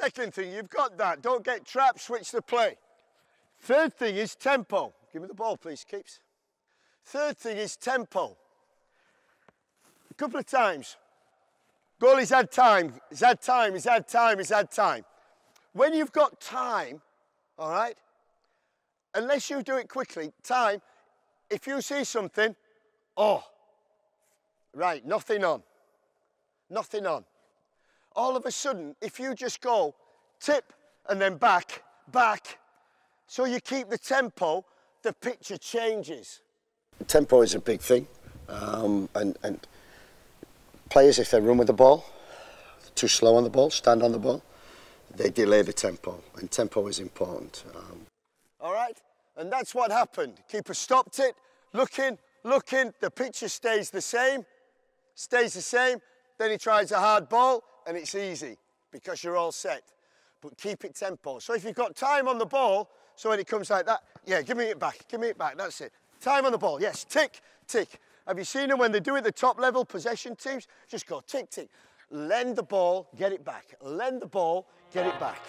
Second thing, you've got that. Don't get trapped, switch the play. Third thing is tempo. Give me the ball, please, Keeps. Third thing is tempo. A couple of times. Goalie's had time, he's had time, he's had time, he's had time. When you've got time, all right, unless you do it quickly, time, if you see something, oh, right, nothing on, nothing on. All of a sudden, if you just go tip and then back, back, so you keep the tempo, the picture changes. Tempo is a big thing, um, and, and players, if they run with the ball, too slow on the ball, stand on the ball, they delay the tempo, and tempo is important. Um, all right, and that's what happened. Keeper stopped it, looking, looking, the picture stays the same, stays the same, then he tries a hard ball, and it's easy because you're all set. But keep it tempo. So if you've got time on the ball, so when it comes like that, yeah, give me it back, give me it back, that's it. Time on the ball, yes, tick, tick. Have you seen them when they do it the top level possession teams? Just go tick, tick. Lend the ball, get it back. Lend the ball, get it back.